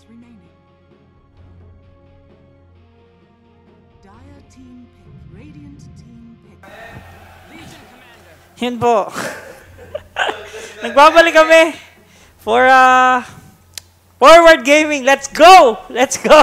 seconds remaining. Dire team pick. Radiant team pick. Yun po. Nagbabalik kami for uh, forward gaming. Let's go! Let's go!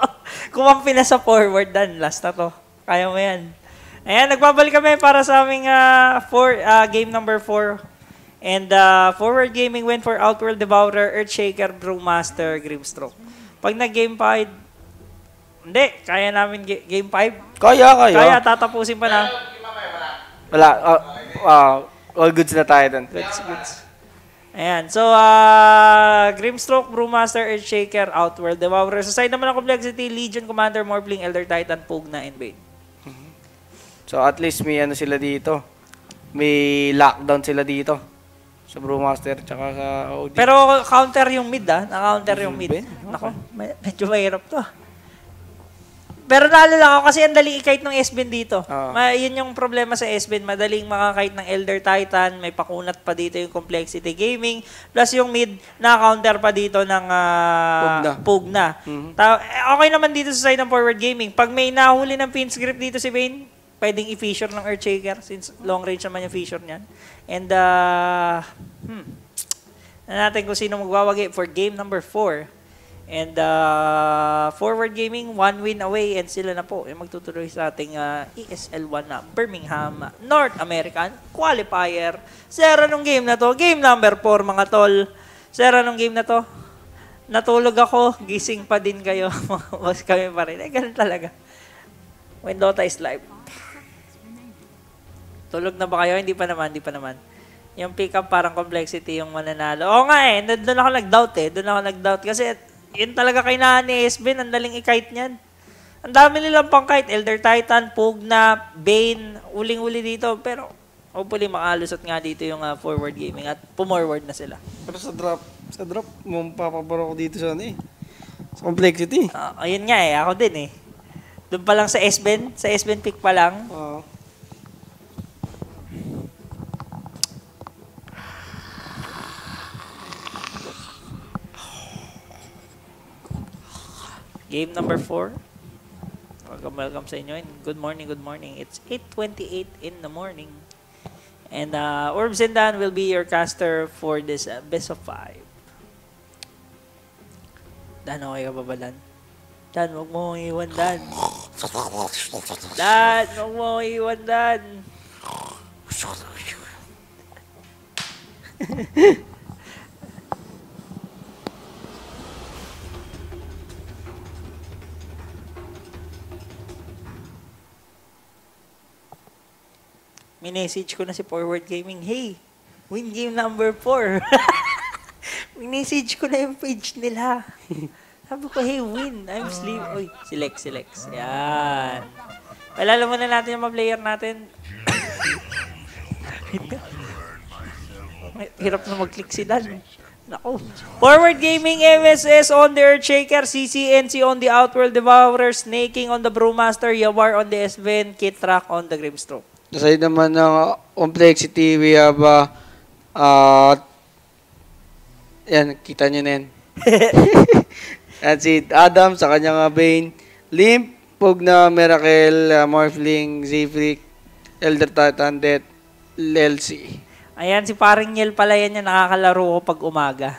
Kumampi na sa forward dan. Last na to. Kaya mo yan. Ayan, nagbabalik kami para sa aming uh, for, uh, game number 4. And uh, forward gaming went for Outworld Devourer, Earthshaker, Brewmaster, Grimstroke. Pag nag-game 5, hindi, kaya namin ga- game 5. Kaya, kaya. Kaya, tatapusin pa na. Wala. ah, ah, all goods na tayo dun. Goods, goods. Ayan. So, uh, Grimstroke, Brewmaster, Earthshaker, Outworld, Devourer. Sa side naman ng complexity, Legion, Commander, Morphling, Elder Titan, Pugna, and Bane. So at least may ano sila dito. May lockdown sila dito. Sa Brewmaster tsaka sa OD. Pero counter yung mid ah. Na-counter yung mid. Ben, Nako, may- medyo mahirap to ah. Pero naalala ko kasi ang daling ikite ng S-Bin dito. Oo. Ma, yun yung problema sa S-Bin. Madaling makakite ng Elder Titan. May pakunat pa dito yung Complexity Gaming. Plus yung mid, na-counter pa dito ng uh, Pugna. Pugna. Mhm. Ta- eh, okay naman dito sa side ng Forward Gaming. Pag may nahuli ng pin script dito si Bane, pwedeng i-feature ng Earthshaker since long range naman yung feature niyan. And, uh, hmm, na natin kung sino magwawagi for game number 4. And uh, Forward Gaming, one win away and sila na po yung magtutuloy sa ating uh, ESL1 na Birmingham North American Qualifier. Sera nung game na to. Game number 4 mga tol. Sera nung game na to. Natulog ako, gising pa din kayo. Mas kami pa rin. Eh, ganun talaga. When Dota is live. Tulog na ba kayo? Hindi pa naman, hindi pa naman. Yung pick-up parang complexity yung mananalo. Oo nga eh, doon ako nag-doubt eh. Doon ako nag-doubt kasi yun talaga kailangan ni SBN. Ang daling i-kite niyan. Ang dami nilang pang kite. Elder Titan, Pugna, Bane, uling-uli dito. Pero hopefully makalusot nga dito yung uh, forward gaming at pumorward na sila. Pero sa drop, sa drop, mapapabaro ko dito sa ano eh. Sa complexity. Ah, ayun nga eh, ako din eh. Doon pa lang sa SBN, sa SBN pick pa lang, Oo. Game number 4. Welcome, welcome sa inyo. And good morning, good morning. It's 8.28 in the morning. And uh, Orbs and Dan will be your caster for this uh, best of 5. Dan, okay ka ba ba, Dan? Dan, huwag mo iwan, Dan. Dan, huwag mo iwan, Dan. Minessage ko na si Forward Gaming, hey, win game number 4. Minessage ko na yung page nila. Sabi ko, hey, win. I'm sleep. Uy, select, select. Yan. Palala muna natin yung mga player natin. Hirap na mag-click si Dan. Nako. Forward Gaming MSS on the Earthshaker, CCNC on the Outworld Devourer, Snaking on the Brewmaster, Yawar on the Sven, Kitrak on the Grimstroke. Sa side naman ng uh, complexity, we have, uh, uh, yan, kita nyo na yan. At si Adam sa kanyang uh, Bane, Limp, Pugna, Miracle, uh, Morphling, Zephyr, Elder Titan, Death, Lelsi. Ayan, si paring Niel pala yan yung nakakalaro ko pag umaga.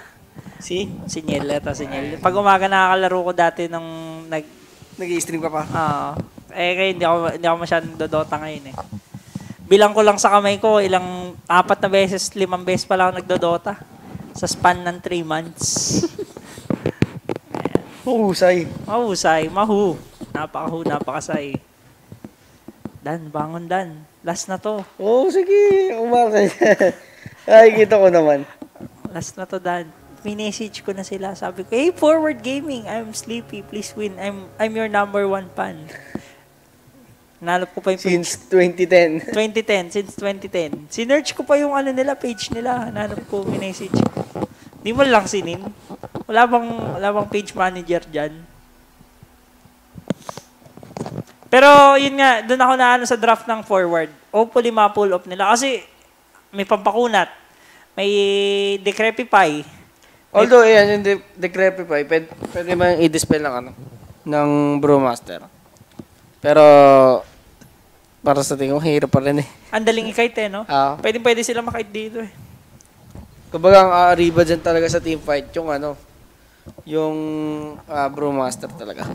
Si? Si Niel, ito si Niel. Pag umaga nakakalaro ko dati nung nag... Nag-i-stream ka pa? ah eh, kaya hindi ako, hindi ako masyadong dodota ngayon eh. Bilang ko lang sa kamay ko, ilang, apat na beses, limang beses pa lang ako nagdodota. Sa span ng 3 months. Husay. Mahusay, mahu. Napakahu, napakasay. Dan, bangon Dan. Last na to. Oo, oh, sige. Umakay. Ay, kita ko naman. Last na to, Dan. Minessage ko na sila. Sabi ko, hey, Forward Gaming, I'm sleepy. Please win. I'm I'm your number one fan. Nalap ko pa yung page. Since 2010. 2010, since 2010. Sinerch ko pa yung ano nila, page nila. Hanap ko, minessage ko. Di mo lang sinin. Wala bang, wala bang page manager dyan? Pero, yun nga, doon ako na ano sa draft ng forward. Hopefully, ma-pull off nila. Kasi, may pampakunat. May Decrepify. Although, ayan, yung de- Decrepify, pwede, pwede man i-dispel ng ano, ng Brewmaster. Pero, para sa tingin ko, hirap pa rin eh. Ang daling i-kite eh, no? Ah, Pwede pwede sila makite dito eh. kumbaga, ang aariba dyan talaga sa team fight, yung ano, yung ah, Brewmaster talaga.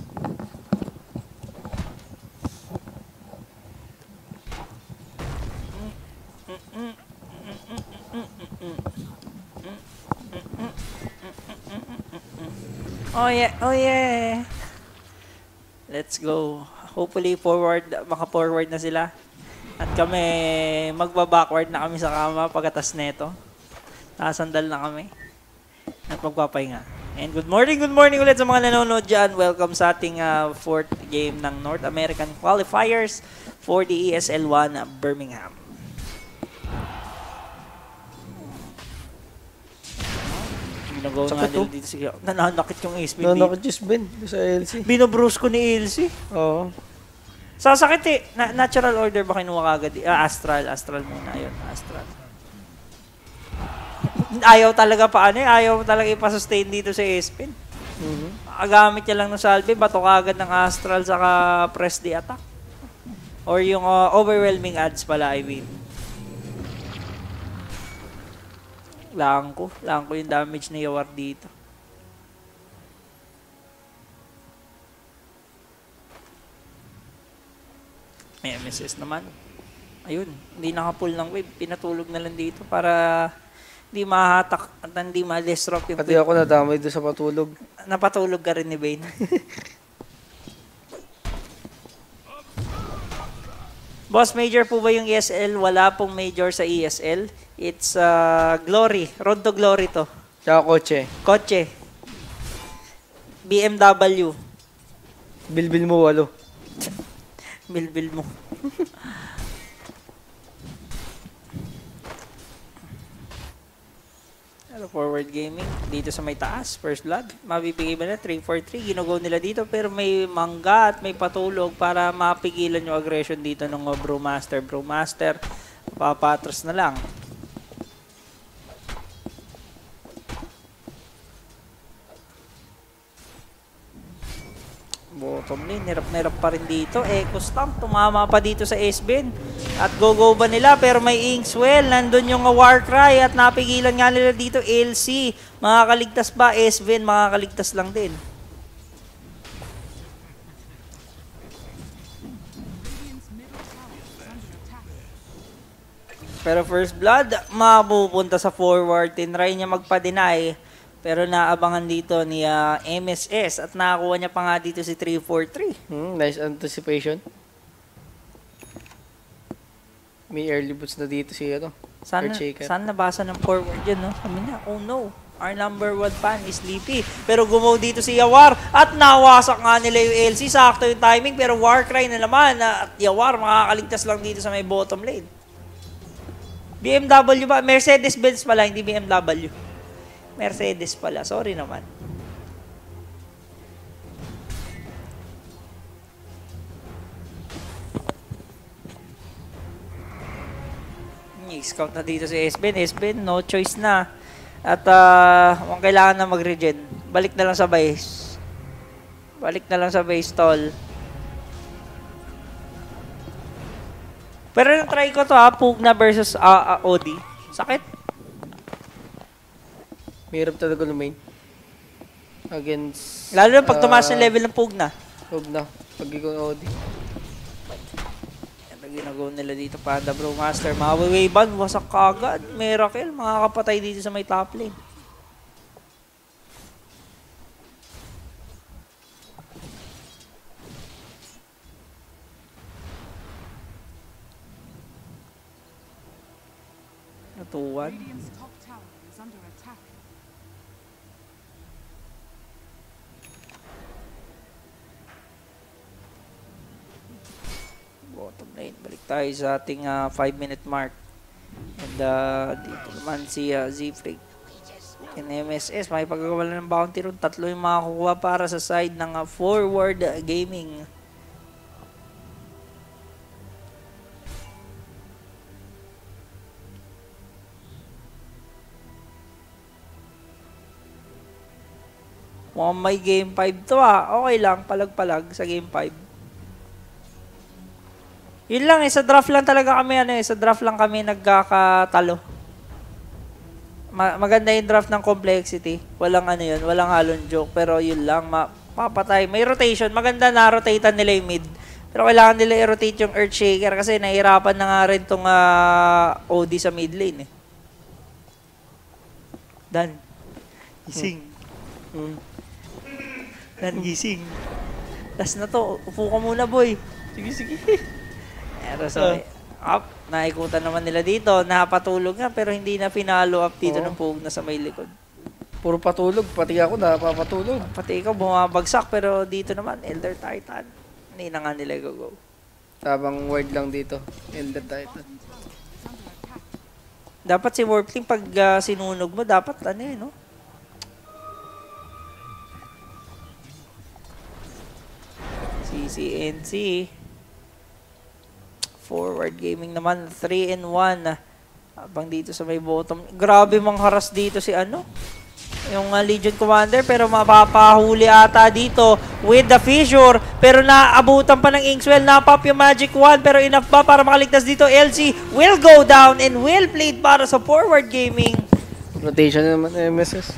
Oh yeah, oh yeah. Let's go. Hopefully forward, maka-forward na sila. At kami, magba-backward na kami sa kama pagkatas neto. Nakasandal na kami. At magpapahinga. And good morning, good morning ulit sa mga nanonood dyan. Welcome sa ating ah, fourth game ng North American Qualifiers for the ESL 1 Birmingham. Ginagawa nga nila oh. dito sige. Nananakit yung ace dito. naka-juice Ben, sa LC. Binobruise ko ni Ilse. Oo. Sasakit eh. Na- natural order ba kinuha kagad? Ah, astral. Astral muna. Ayun, astral. Ayaw talaga pa ano eh. Ayaw talaga ipasustain dito sa Espin. Mhm. Agamit niya lang ng salve. Bato kagad ng astral saka press the attack. Or yung uh, overwhelming ads pala, I mean. Lang ko. Lang ko yung damage ni Yawar dito. May MSS naman. Ayun, hindi nakapull ng wave. Pinatulog na lang dito para hindi mahatak at hindi ma-disrupt yung Pati ako nadamay doon sa patulog. Napatulog ka rin ni Bane. Boss, major po ba yung ESL? Wala pong major sa ESL. It's uh, Glory. Road to Glory to. Tsaka kotse. Kotse. BMW. Bilbil mo walo. Bilbil mo. Hello, forward gaming. Dito sa may taas, first blood. Mabibigay ba na 3-4-3? Ginugo nila dito pero may mangga at may patulog para mapigilan yung aggression dito ng Brewmaster. Brewmaster, papatras na lang. Bottom lane, hirap na hirap pa rin dito. Echo Stamp, tumama pa dito sa S-Bin. At go-go ba nila? Pero may Inkswell, nandun yung Warcry at napigilan nga nila dito LC. Makakaligtas ba? S-Bin, makakaligtas lang din. Pero first blood, mapupunta sa forward. Tinry niya magpa-deny. Pero naabangan dito ni ah, MSS at nakakuha niya pa nga dito si 343. Hmm, nice anticipation. May early boots na dito si ano. Sana, sana nabasa ng forward yan, no? Sabi niya, oh no, our number one fan is Sleepy. Pero gumaw dito si Yawar at nawasak nga nila yung LC. Sakto yung timing, pero Warcry na naman. At Yawar, makakaligtas lang dito sa may bottom lane. BMW ba? Mercedes-Benz pala, hindi BMW. Mercedes pala, sorry naman. I-scout na dito si Esben. Esben, no choice na. At uh, kung kailangan na mag-regen, balik na lang sa base. Balik na lang sa base stall. Pero yung try ko to ha, Pugna versus uh, uh, Odi. Sakit. Mahirap talaga lumain. Against... Lalo na pag tumaas ah, yung level ng Pugna. Huwag na. Pag ikaw OD. Yan ang ginagawa nila dito, Panda Bro Master. Mawawaban, wasak kagad. Miracle, makakapatay dito sa may top lane. Natuwan. Radiant's top tower is under attack. Lane. Balik tayo sa ating 5 minute mark. And uh, dito naman si uh, Z-Freak. And MSS, may pagkakawala ng bounty ron. Tatlo yung makakuha para sa side ng uh, forward gaming. Mukhang may game 5 to ah. Okay lang, palag-palag sa game 5. Yun lang eh, sa draft lang talaga kami ano eh, sa draft lang kami nagkakatalo. Ma- maganda yung draft ng complexity. Walang ano yun, walang halong joke. Pero yun lang, ma- papatay. May rotation. Maganda na rotatean nila yung mid. Pero kailangan nila i-rotate yung Earthshaker kasi nahihirapan na nga rin tong ah, OD sa mid lane eh. Dan. Gising. Mm. Dan, gising. Last na to. Upo ka muna, boy. Sige, sige. Pero so, up. Naikutan naman nila dito. Napatulog nga pero hindi na pinalo up dito Oo. ng pug na sa may likod. Puro patulog. Pati ako napapatulog. Pati ikaw bumabagsak pero dito naman Elder Titan. Hindi na nga nila go-go. Tabang word lang dito. Elder Titan. Dapat si Warpling pag ah, sinunog mo, dapat ano eh, no? CCNC. Forward gaming naman, 3 and 1. Habang dito sa may bottom. Grabe mang haras dito si ano? Yung ah, Legion Commander pero mapapahuli ata dito with the fissure pero naabutan pa ng Inkswell napop yung Magic Wand pero enough ba para makaligtas dito LC will go down and will played para sa forward gaming Rotation na naman MSS.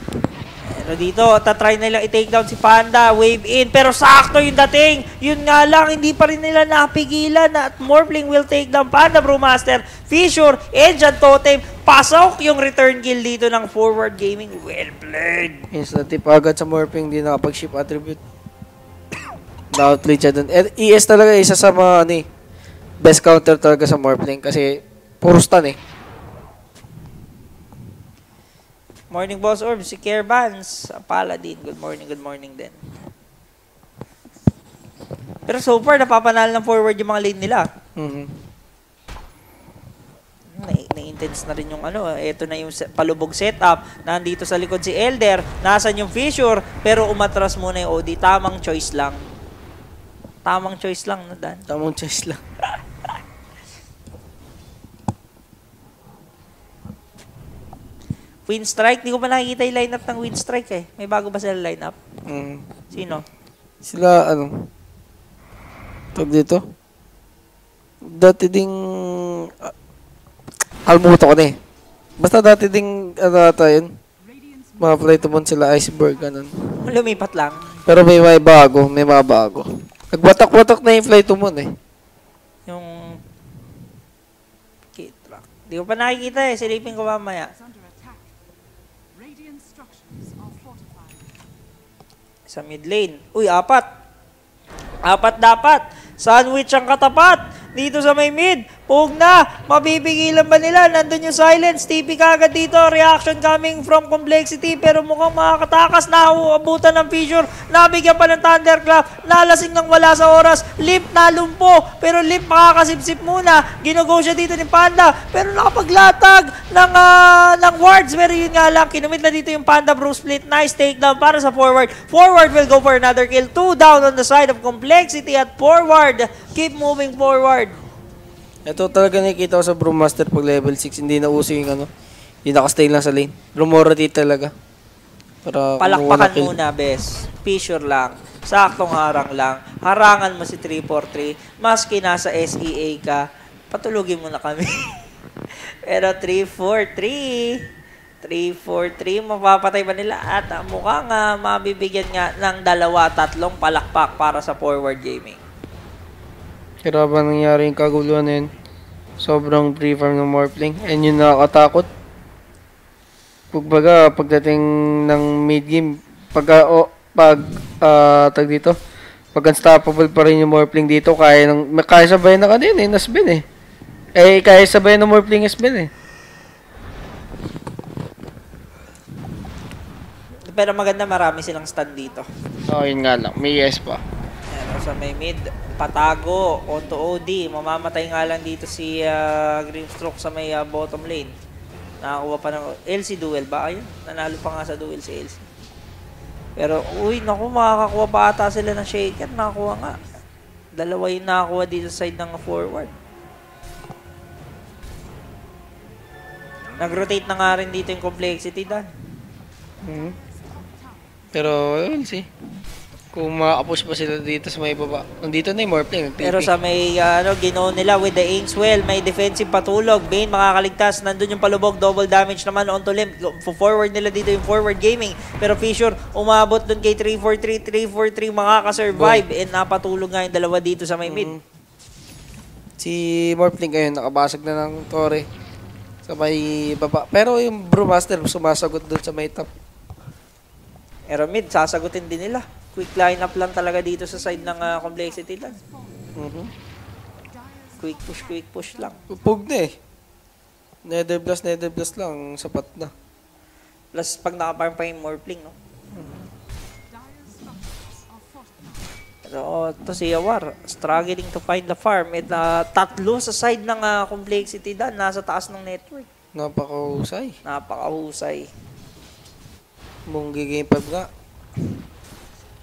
Pero dito, tatry nilang i-take down si Panda, wave in, pero sakto yung dating. Yun nga lang, hindi pa rin nila napigilan at Morphling will take down Panda Brewmaster, Fissure, Enchant Totem. Pasok yung return kill dito ng Forward Gaming. Well played. Instant tip agad sa morphing. Hindi nakapag-ship attribute. Na-outplay dun. ES talaga isa sa mga ano eh, best counter talaga sa morphling kasi puro stun eh. Morning Boss Orb, si Care Vance, Paladin. Good morning, good morning din. Pero so far, napapanalo ng forward yung mga lane nila. Mhm. na, na-intense na rin yung ano, ito na yung palubog setup. Nandito sa likod si Elder, nasan yung fissure, pero umatras muna yung OD. Tamang choice lang. Tamang choice lang na Dan. Tamang choice lang. Wind Strike, di ko pa nakikita yung lineup ng Wind Strike eh. May bago ba sila lineup? Mhm. Sino? Sila ano? Tawag dito? Dati ding uh, Almuto ko na eh. Basta dati ding ano ata yun. Mga flight mo sila iceberg ganun. Lumipat lang. Pero may may bago, may mga bago. Nagbatak-batak na yung mo eh. Yung K-Track. Di ko pa nakikita eh. Silipin ko mamaya. is under attack. Radiant structures are fortified. Sa mid lane. Uy, apat. Apat dapat. Sandwich ang katapat. Dito sa may mid. Pug na. Mabibigilan ba nila? Nandun yung silence. TP kagad dito. Reaction coming from complexity. Pero mukhang makakatakas. Nauabutan ng fissure. Nabigyan pa ng thunderclap. Nalasing ng wala sa oras. Lip nalumpo. Pero Lip makakasipsip muna. Ginugo siya dito ni Panda. Pero nakapaglatag ng, ah, ng wards. Pero yun nga lang. Kinumit na dito yung Panda Bro Split. Nice takedown para sa forward. Forward will go for another kill. Two down on the side of complexity at forward. Keep moving forward. Ito talaga nakikita ko sa Brewmaster pag level 6, hindi na uso yung ano, hindi nakastay lang sa lane. Rumority talaga. Para Palakpakan muna, bes. Fissure lang. Saktong harang lang. Harangan mo si 343. Maski nasa SEA ka, patulugin mo na kami. Pero 343. 343, mapapatay ba nila? At mukhang nga mabibigyan nga ng dalawa, tatlong palakpak para sa forward gaming. Kaya ba nangyari yung kaguluhan na yun? Sobrang pre-farm ng Morphling. And yun nakakatakot. Pagbaga, pagdating ng mid-game, pag, o, pag, ah, tag dito, pag unstoppable pa rin yung Morphling dito, kaya, ng, kaya sabayan na kanina eh, Nasbin eh. Eh, kaya sabayan ng Morphling Asbin eh. Pero maganda, marami silang stand dito. Oo, yun nga lang. May yes pa. Pero sa may mid, patago, onto OD. Mamamatay nga lang dito si ah, Grimstroke sa may ah, bottom lane. Nakakuha pa ng LC duel ba? Ayun, nanalo pa nga sa duel si LC. Pero, uy, naku, makakakuha pa ata sila ng shaker. Nakakuha nga. Dalawa yung nakakuha dito sa side ng forward. Nag-rotate na nga rin dito yung complexity, Dan. Mhm. Pero, we'll see. Kung makapush pa sila dito sa may baba. Nandito na yung Morphling. Pero sa may uh, ano, ginawa nila with the Ainswell, may defensive patulog. Bane makakaligtas. Nandun yung palubog. Double damage naman on to limb. Forward nila dito yung forward gaming. Pero Fisher, umabot dun kay 343. 343 makakasurvive. And napatulog nga yung dalawa dito sa may mid. Mhm. Si Morphling ngayon, nakabasag na ng Tore sa may baba. Pero yung Brewmaster sumasagot doon sa may top. Pero mid, sasagutin din nila. Quick lineup lang talaga dito sa side ng ah, complexity lang. Mhm. Quick push, quick push lang. Pug na eh. Nether Blast, Nether Blast lang, sapat na. Plus, pag nakaparm pa yung Morphling, no? Are fortified. Pero oh, to si Awar, struggling to find the farm. At ah, tatlo sa side ng ah, complexity dan, nasa taas ng network. Napakahusay. Napakahusay. Munggi Game 5 nga.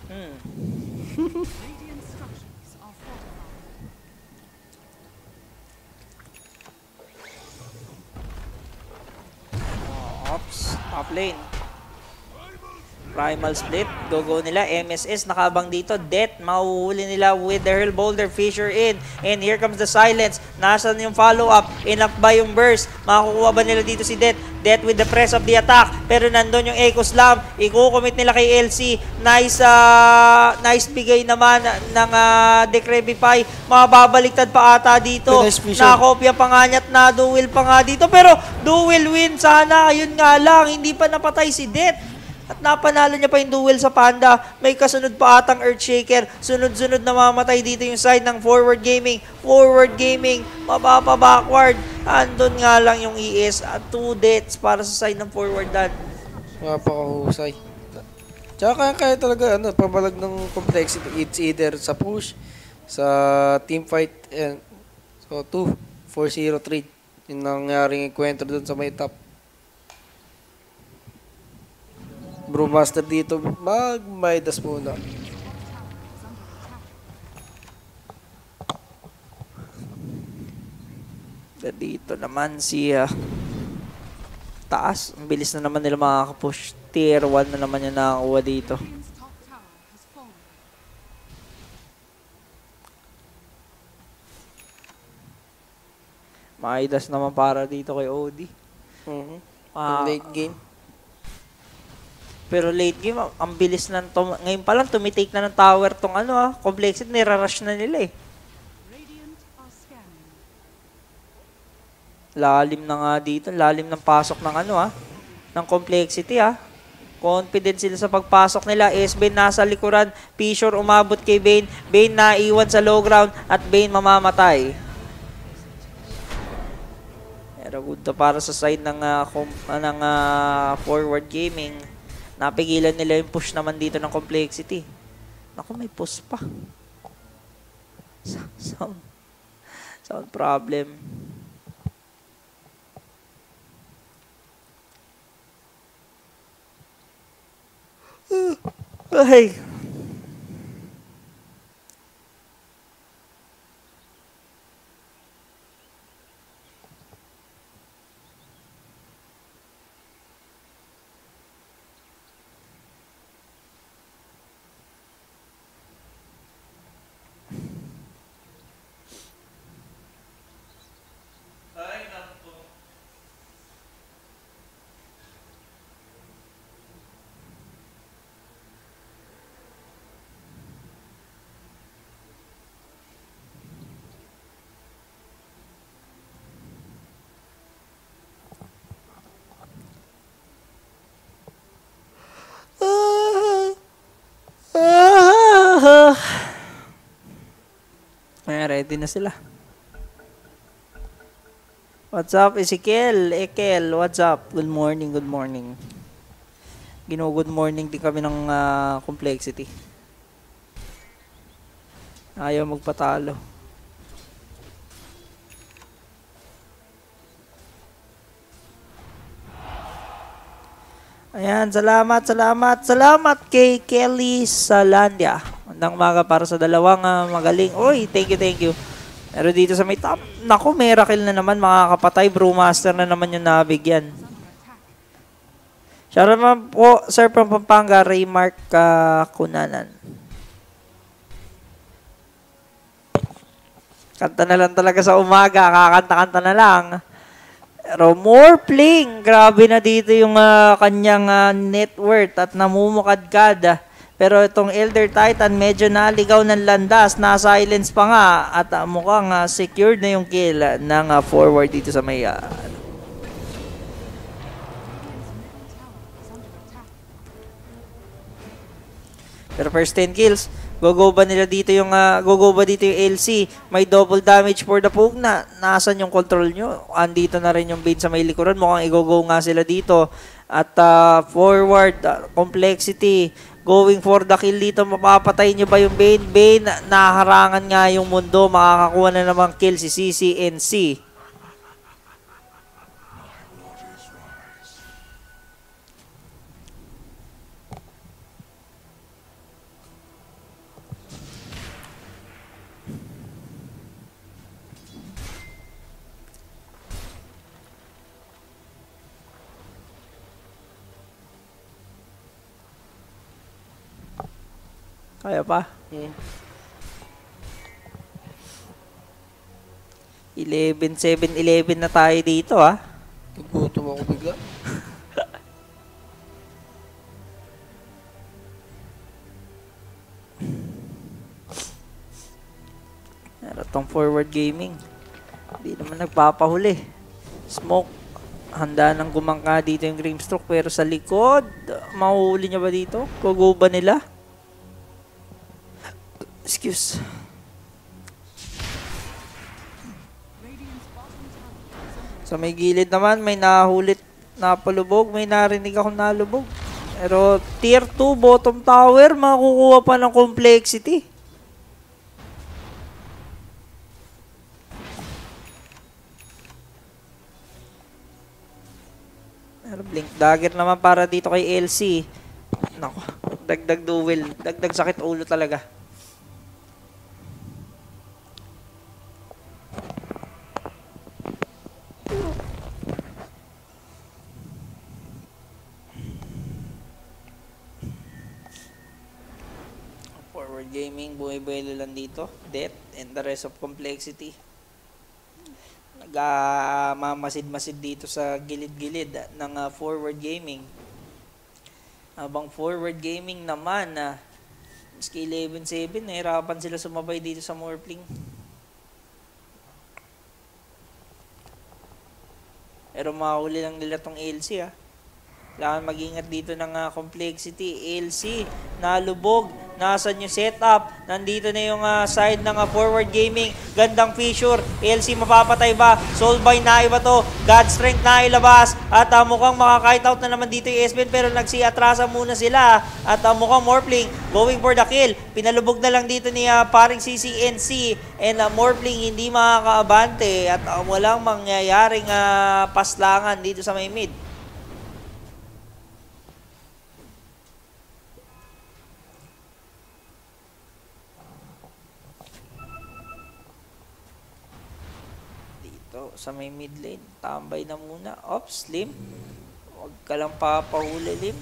Are fortified. Ops, top lane. Primal split, go-go nila, MSS nakabang dito, Death, mahuhuli nila with the Hurl Boulder, Fisher in, and here comes the silence, nasan yung follow-up, enough ba yung burst, makukuha ba nila dito si Death, Death with the press of the attack, pero nandun yung Echo Slam, i-commit nila kay LC, nice, ah, nice bigay naman ng uh, Decrepify, mababaliktad pa ata dito, Nice nakopya pa nga niya at na-duel pa nga dito, pero duel win. Sana, ayun nga lang, hindi pa napatay si Death. At napanalo niya pa yung duel sa Panda. May kasunod pa atang Earthshaker. Sunod-sunod na mamatay dito yung side ng forward gaming. Forward gaming. Mababa backward. Andun nga lang yung ES at two deaths para sa side ng forward dan. Napakahusay. Tsaka kaya, kaya talaga ano, pabalag ng complexity. It's either sa push, sa team fight, and so 2, 4-0 trade. Yung nangyaring enkwentro dun sa may top. Brewmaster dito, mag-Midas muna. Dito naman si ah, taas. Ang bilis na naman nila makakapush. Tier 1 na naman yung nakakuha dito. Maidas naman para dito kay OD. Mhm. Ah, late game. Pero late game, ang- bilis na tum- ngayon pa lang tumitake na ng tower tong ano ah, complexity, nirarush na nila eh. Lalim na nga dito, lalim ng pasok ng ano ah, ng complexity ah. Confident sila sa pagpasok nila. S-Bane nasa likuran. Fissure umabot kay Bane. Bane naiwan sa low ground at Bane mamamatay. Pero good to para sa side ng, ah, ng ah, forward gaming. Napigilan nila yung push naman dito ng complexity. Naku, may push pa. Sound, sound problem. Ay. Ah. Ready na sila. What's up, Ezekiel? Ekel, what's up? Good morning, good morning. Gino good morning din kami ng ah, complexity. Ayaw magpatalo. Ayan, salamat, salamat, salamat kay Kelly Salandia. Mandang maga para sa dalawang ah, magaling. Oy, thank you, thank you. Pero dito sa may top, naku, miracle na naman makakapatay. Brewmaster na naman yung nabigyan. Shoutout naman po, sir, from Pampanga, Raymark uh, Kunanan. Kanta na lang talaga sa umaga, kakanta-kanta na lang. Pero more playing, grabe na dito yung ah, kanyang ah, net worth at namumukadkad. Pero itong Elder Titan medyo naligaw ng landas, na silence pa nga at ah, mukhang ah, secured na yung kill ng ah, forward dito sa may ah, Pero first 10 kills, gogo ba nila dito yung ah, gogo ba dito yung LC? May double damage for the Pugna. Nasaan yung control nyo? Andito na rin yung Bane sa may likuran. Mukhang igogo nga sila dito. At ah, forward, ah, complexity, going for the kill dito. Mapapatay nyo ba yung Bane? Bane, naharangan nga yung mundo. Makakakuha na namang kill si CCNC. Kaya pa? Hmm. 11, 7, 11 na tayo dito ah. Nagutom ako bigla. Pero tong forward gaming, hindi naman nagpapahuli. Smoke, handa nang gumangka dito yung Grimstroke pero sa likod, mahuhuli niya ba dito? Kugo ba nila? Excuse. Sa may gilid naman, may nahulit na palubog, may narinig akong nalubog. Pero tier 2 bottom tower, makukuha pa ng complexity. Pero blink dagger naman para dito kay LC. Nako, dagdag duel, dagdag sakit ulo talaga. Forward gaming, bumibuelo lang dito. Death and the rest of complexity. Nagmamasid-masid dito sa gilid-gilid ng ah, forward gaming. Habang forward gaming naman na maski 11-7, nahirapan sila sumabay dito sa Morpling. Pero mahuli lang nila tong LC ah. Kailangan mag-ingat dito ng ah, complexity. LC, nalubog. Nasaan yung setup? Nandito na yung ah, side ng ah, forward gaming. Gandang fissure. LC mapapatay ba? Soulbind na iba to. God Strength na ilabas. At ah, mukhang makakite out na naman dito yung Espen pero nagsiatrasa muna sila. At ah, mukhang Morpling going for the kill. Pinalubog na lang dito ni ah, paring CCNC. And ah, Morpling hindi makakaabante. At ah, walang mangyayaring ah, paslangan dito sa may mid. Dito sa may mid lane. Tambay na muna. Ops, Lim. Huwag ka lang papahuli, Lim.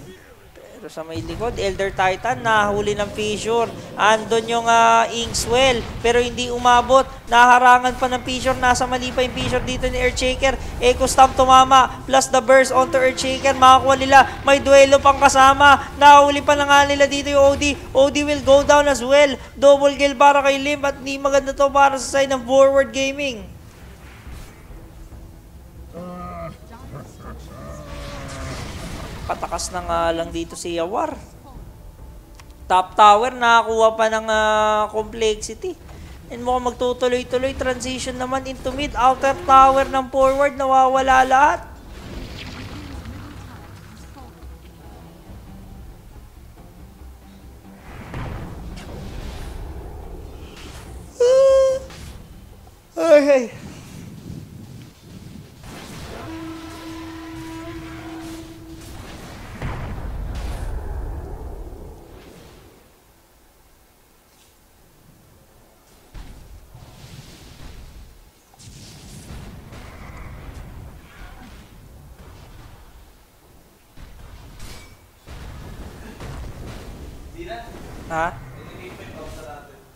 Pero sa may likod, Elder Titan, nahuli ng Fissure. Andon yung ah, Inkswell, pero hindi umabot. Naharangan pa ng Fissure. Nasa mali pa yung Fissure dito ni Earthshaker. Echo Stomp tumama, plus the burst onto Earthshaker. Makakuha nila. May duelo pang kasama. Nahuli pa na nga nila dito yung OD. OD will go down as well. Double kill para kay Lim at hindi maganda to para sa side ng Forward Gaming. Patakas na nga lang dito si Yawar. Top tower, nakakuha pa ng ah, complexity. And mukhang magtutuloy-tuloy. Transition naman into mid. Outer tower ng forward, nawawala lahat. Ay, Ha?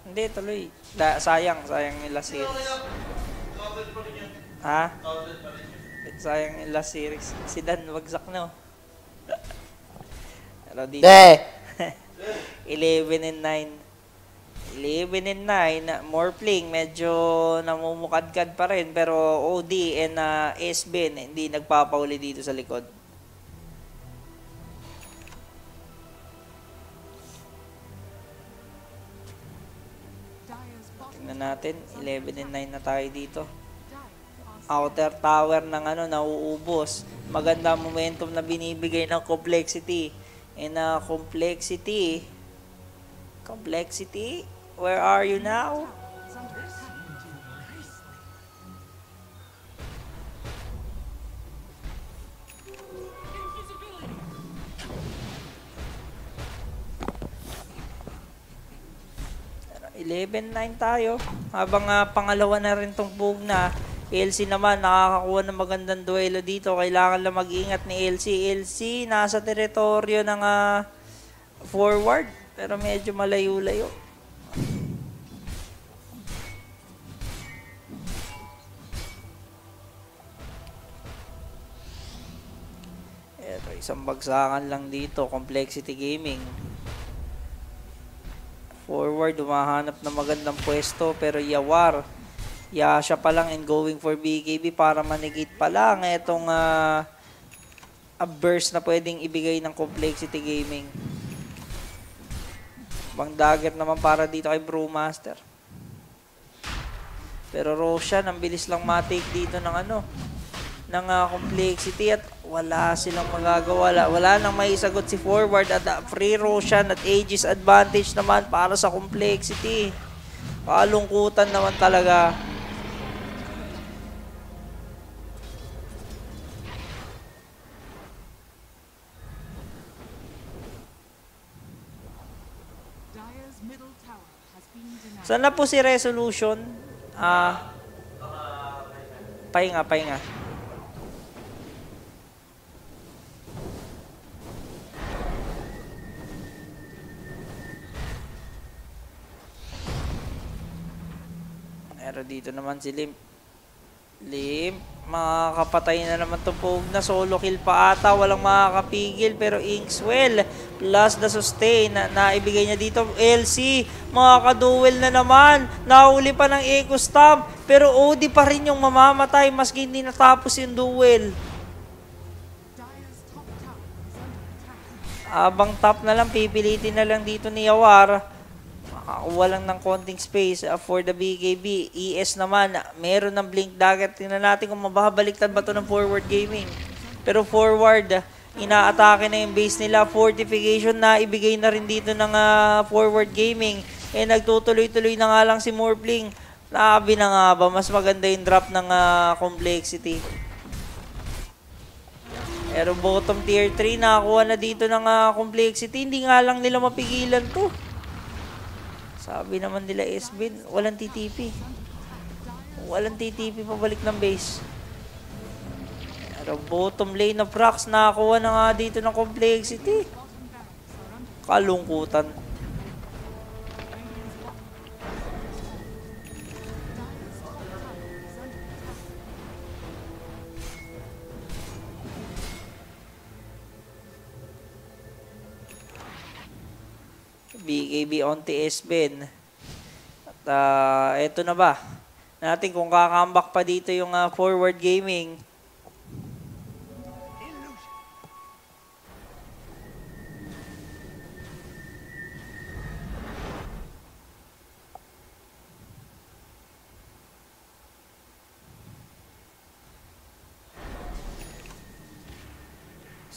Hindi, tuloy. Da, sayang, sayang last series. Ha? Sayang last series. Si Dan, wagsak no. Pero dito, De! 11 and 9. 11 and 9, more playing, medyo namumukadkad pa rin. Pero OD and uh, SBN, hindi nagpapauli dito sa likod. Natin, 11 and 9 na tayo dito. Outer tower ng ano nauubos. Maganda momentum na binibigay ng complexity. And uh, complexity, complexity, where are you now? 11-9 tayo. Habang uh, pangalawa na rin tong bug na, LC naman nakakakuha ng magandang duelo dito. Kailangan lang mag-ingat ni LC. LC nasa teritoryo ng ah, forward. Pero medyo malayo-layo. Eto, isang bagsakan lang dito. Complexity Gaming. Forward, humahanap ng magandang pwesto. Pero Yawar, Yasha pa lang and going for BKB para manigit pa lang itong ah, a burst na pwedeng ibigay ng Complexity Gaming. Bang dagger naman para dito kay Brewmaster. Pero Roshan, ang bilis lang matake dito ng ano, ng ah, complexity at wala silang magagawa. Wala, wala nang may sagot si forward at ah, free Roshan at Aegis advantage naman para sa complexity. Kalungkutan naman talaga. Saan na po si Resolution? Ah, pahinga, pahinga. Pero dito naman si Limp. Limp, makakapatay na naman itong Pogue na solo kill pa ata. Walang makakapigil pero Inkswell plus the sustain na naibigay niya dito. LC, makakaduel na naman. Nahuli pa ng Echo Stamp pero OD pa rin yung mamamatay maski hindi natapos yung duel. Abang top na lang, pipilitin na lang dito ni Yawar. Makakuha lang ng konting space uh, for the BKB. ES naman, uh, meron ng blink dagger. Tingnan natin kung mababaliktad ba to ng forward gaming. Pero forward, uh, inaatake na yung base nila. Fortification na ibigay na rin dito ng uh, forward gaming. Eh nagtutuloy-tuloy na nga lang si Morbling. Labi na nga ba, mas maganda yung drop ng uh, complexity. Pero bottom tier 3, nakakuha na dito ng ah, complexity. Hindi nga lang nila mapigilan to. Sabi naman nila Esbin, walang TTP. Walang TTP pabalik ng base. Pero bottom lane of Rax, nakakuha na nga dito ng complexity. Kalungkutan. BKB on TS Ben. At ah, eto na ba? Natin kung kakambak pa dito yung ah, forward gaming.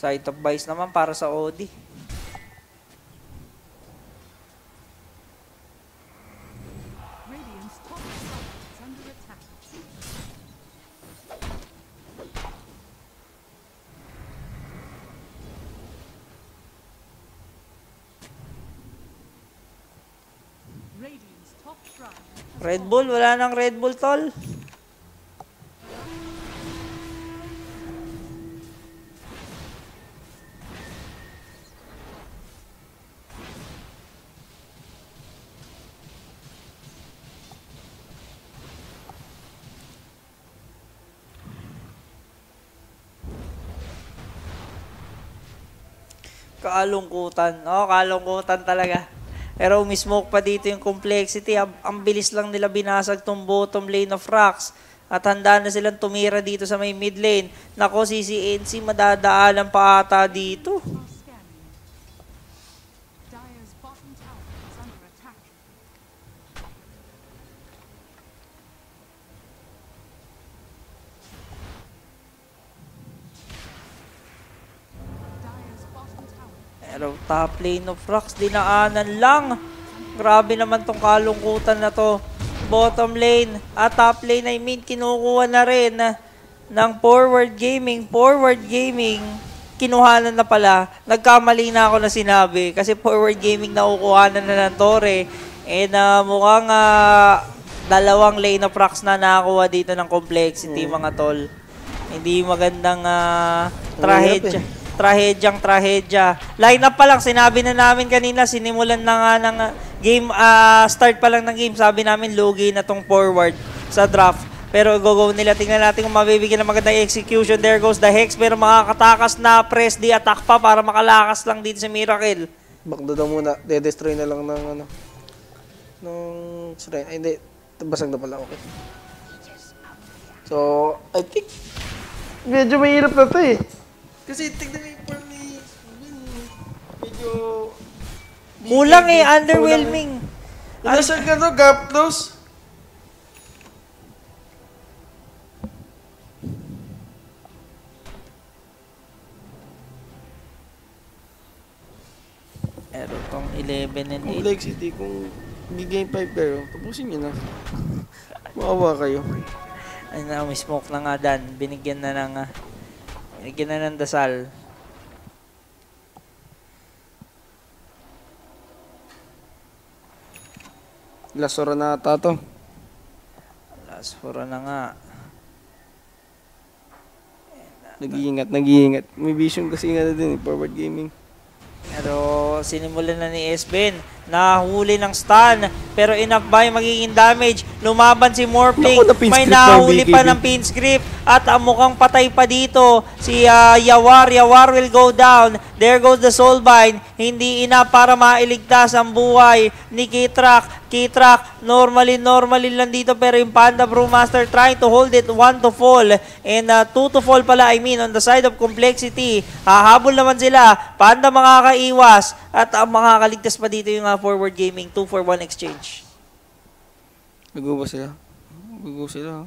Site of buys naman para sa OD. Red Bull? Wala nang Red Bull, tol. Kalungkutan. Oh, kalungkutan talaga. Pero umismoke pa dito yung complexity. Ang, ang bilis lang nila binasag tong bottom lane of rocks. At handa na silang tumira dito sa may mid lane. Nako, si CNC madadaanan pa ata dito. Top lane of rocks, dinaanan lang. Grabe naman tong kalungkutan na to. Bottom lane at top lane I mean kinukuha na rin ng forward gaming. Forward gaming kinuhanan na pala. Nagkamali na ako na sinabi kasi forward gaming nakukuhanan na ng Torre. And ah, mukhang ah, dalawang lane of rocks na nakakuha dito ng complexity mga tol. Hindi magandang uh, trahedya. Mahirap Trahedyang trahedya. Line up pa lang, sinabi na namin kanina, sinimulan na nga ng ah, game, ah, start pa lang ng game, sabi namin lugi na tong forward sa draft. Pero go-go nila, tingnan natin kung mabibigyan ng magandang execution. There goes the Hex, pero makakatakas na press the attack pa para makalakas lang dito sa Miracle. Backdo daw muna. De-destroy na lang ng ano. Nung shrine. Ay, hindi. Basag na pala. Okay. So, I think medyo mahirap na to eh. Kasi tignan yung form ni Vin. Medyo... Kulang eh, underwhelming. Nasa ka no, gap close. Pero tong 11 and 8. Complexity kung hindi game 5 kayo, tapusin nyo na. Maawa kayo. Ay na, may smoke na nga Dan. Binigyan na ng, ah, binigyan na ng dasal. Last oras na ata to. Last four na nga. Nag-iingat, nag-iingat. May vision kasi nga na din eh, forward gaming. Pero sinimulan na ni Esben. Nahuli ng stun. Pero enough ba yung magiging damage? Lumaban si Morphling. Naku, May nahuli pa ng pin script. At ang mukhang patay pa dito. Si ah, Yawar. Yawar will go down. There goes the Soulbind. Hindi enough para mailigtas ang buhay ni Kitrak. Kitrak, normally, normally lang dito. Pero yung Panda Brewmaster trying to hold it. One to fall. And uh, two to fall pala, I mean, on the side of complexity. Hahabol naman sila. Panda makakaiwas. At ang makakaligtas pa dito yung uh, forward gaming. 2 for 1 exchange. Nagubo sila. Nagubo sila.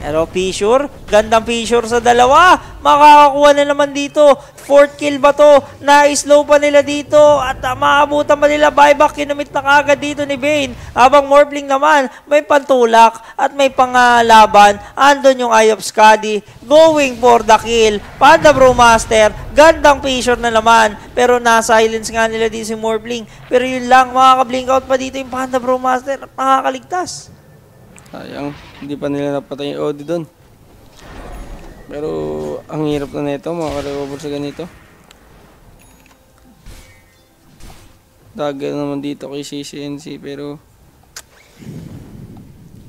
Pero Fissure, gandang Fissure sa dalawa. Makakakuha na naman dito. Fourth kill ba to? Na-slow pa nila dito. At uh, maabutan pa nila buyback. Kinumit na kagad dito ni Bane. Habang Morbling naman, may pantulak at may panglaban. Andon yung Eye of Skadi. Going for the kill. Panda Brewmaster. Gandang Fissure na naman. Pero na-silence nga nila dito si Morbling. Pero yun lang, makaka-blink out pa dito yung Panda Brewmaster. At makakaligtas. Sayang, hindi pa nila napatay yung Odi doon. Pero ang hirap na nito, makaka-recover sa ganito. Dagger naman dito kay CCNC pero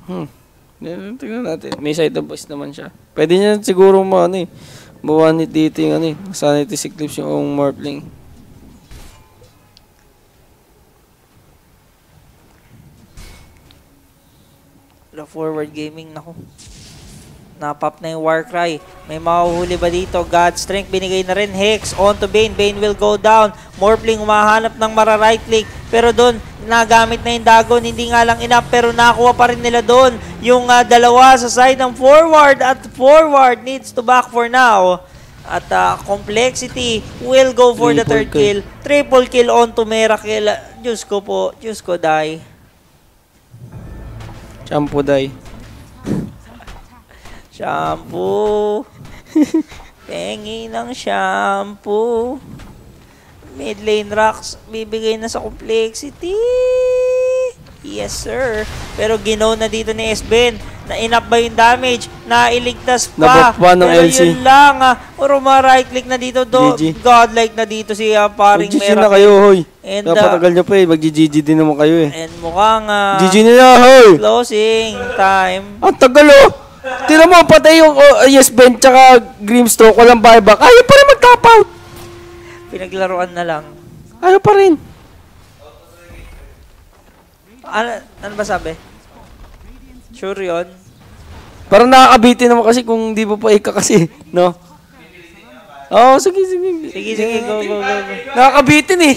Hmm. Tingnan natin. May side of naman siya. Pwede niya siguro mo ano eh. Mawanit dito yung ano eh. Sanity Cyclops yung Morphling. Forward gaming, nako. Napap na yung Warcry. May mahuhuli ba dito? God Strength binigay na rin. Hex on to Bane. Bane will go down. Morphling umahanap ng mara right click. Pero doon, nagamit na yung Dagon. Hindi nga lang enough pero nakuha pa rin nila doon. Yung ah, dalawa sa side ng forward at forward needs to back for now. At ah, Complexity will go for the Triple third kill. kill. Triple kill on to Miracle. Diyos ko po. Diyos ko, die. Champo die. Shampoo. Pengi ng shampoo. Mid lane rocks, bibigay na sa complexity. Yes, sir. Pero ginaw na dito ni S-Ben. Na inap ba yung damage? Nailigtas pa. Pa ng Pero LC. yun lang. Ah. Puro ma-right click na dito. Do, GG. godlike na dito si ah, paring Mera. na kayo, hoy. And, uh, Napatagal nyo pa eh. Mag-GG din naman kayo eh. And mukhang ah, GG na na, hoy! closing time. Ang tagal oh! Tira mo, patay yung oh, yes Ben tsaka Grimstroke, walang buyback. Ayaw pa rin mag-top out! Pinaglaruan na lang. Ayaw pa rin. Ano, ano ba sabi? Sure yun? Parang nakakabitin naman kasi kung di mo pa ika kasi, no? Oo, oh, sige, sige. Sige, sige, go, go, go, go. Nakakabitin eh.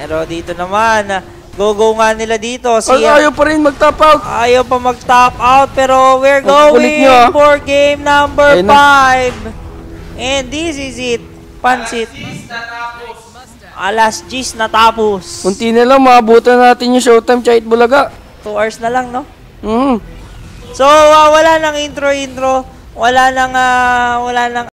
Pero dito naman, go-go nga nila dito. Si, Ay, ayaw pa rin mag-top out. ayaw pa mag-top out, pero we're kulit going niyo, ah. for game number Ayun na. 5. And this is it. Pansit. Alas 10 natapos. Kunti na lang, maabutan natin yung showtime kahit bulaga. 2 hours na lang, no? Mm. So, ah, wala nang intro-intro. Wala nang, ah, wala nang